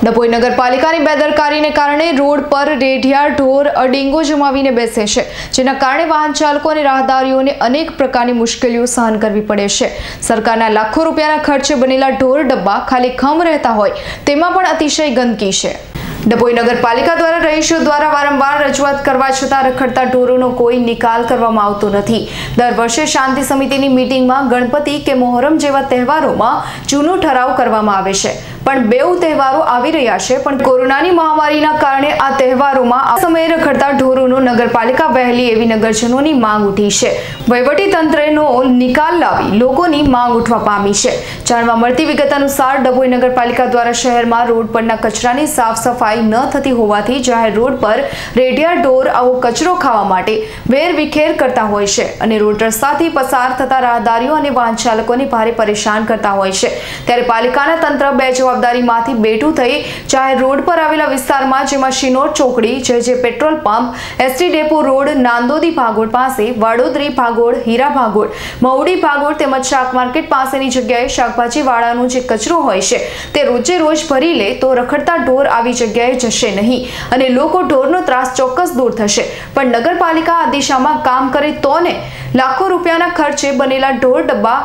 ડભોઈ નગરપાલિકાની બેદરકારીને કારણે રોડ પર રેઢિયા ઢોર અડીંગો જમાવીને બેસે છે, જેના કારણે વાહન ચાલકો અને રાહદારીઓને અનેક પ્રકારની મુશ્કેલીઓ સહન કરવી પડે છે. સરકારના લાખો રૂપિયાના ખર્ચે બનેલા ઢોર ડબ્બા ખાલી ખમ રહેતા હોય, તેમાં પણ અતિશય ગંદકી છે. ડભોઈ નગરપાલિકા દ્વારા રહીશો દ્વારા વારંવાર રજૂઆત કરવા છતાં રખડતા ઢોરોનો કોઈ નિકાલ કરવામાં આવતો નથી. દર વર્ષે શાંતિ સમિતિની મીટિંગમાં ગણપતિ કે મોહરમ જેવા તહેવારોમાં જૂનો ઠરાવ કરવામાં આવે છે. પણ બેઉ તહેવારો આવી રહ્યા છે, પણ કોરોનાની મહામારીના કારણે આ તહેવારોમાં આ સમયે રખડતા ઢોરોનો નગરપાલિકા વહેલી એવી નગરજનોની માંગ ઉઠી છે. વહીવટી તંત્રનો નિકાલ લાવી લોકોની માંગ ઉઠવા પામી છે. જાણવા મળતી વિગત અનુસાર ડભોઈ નગરપાલિકા દ્વારા શહેરમાં રોડ પરના કચરાની સાફ સફાઈ ન થતી હોવાથી જાહેર રોડ પર રેડિયા ઢોર આવો કચરો ખાવા માટે વેર વિખેર કરતા હોય છે અને રોડ રસ્તાથી પસાર થતા રાહદારીઓ અને વાહન ચાલકોને ભારે પરેશાન કરતા હોય છે. ત્યારે પાલિકાના તંત્ર બે જવાબદારીમાંથી બેઠું થઈ જાહેર રોડ પર આવેલા વિસ્તારમાં, જેમાં શિનોર ચોકડી જે જે petrol pump, ST depot road, Nandodi ભાગોળ પાસે, વડોદરી ભાગોળ, હીરા ભાગોળ, મહુડી ભાગોળ તેમજ શાક માર્કેટ પાસેની જગ્યાએ શાકભાજીવાળાનો જે કચરો હોય છે, તે રોજે રોજ ભરી લે તો રખડતા ઢોર આવી જગ્યાએ જશે નહીં અને લોકો ઢોરનો ત્રાસ ચોક્કસ દૂર થશે. પણ નગરપાલિકા આ દિશામાં કામ કરે તો ને? લાખો રૂપિયાના ખર્ચે બનેલા ઢોર ડબ્બા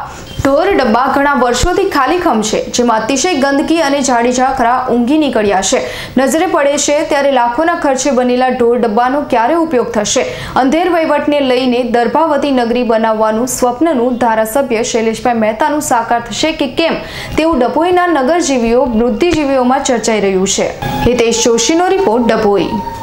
ઢોર ડબ્બા ઘણા વર્ષોથી ખાલીખમ છે, જેમાં અતિશય ગંદકી અને જાડી ઝાખરા ઊંઘી નીકળ્યા છે. નજરે પડે છે, ત્યારે લાખોના ખર્ચે બનેલા ઢોર ડબ્બાનો ક્યારે ઉપયોગ થશે? અંધેર વહીવટને લઈને દર્ભાવતી નગરી બનાવવાનું સ્વપ્નનું ધારાસભ્ય શૈલેષભાઈ મહેતાનું સાકાર થશે કે કેમ? તેવું ડભોઈના નગરજીવીઓ, વૃદ્ધિજીવીઓમાં ચર્ચાઈ રહ્યું છે. હિતેશ જોશીનો રિપોર્ટ ડભોઈ.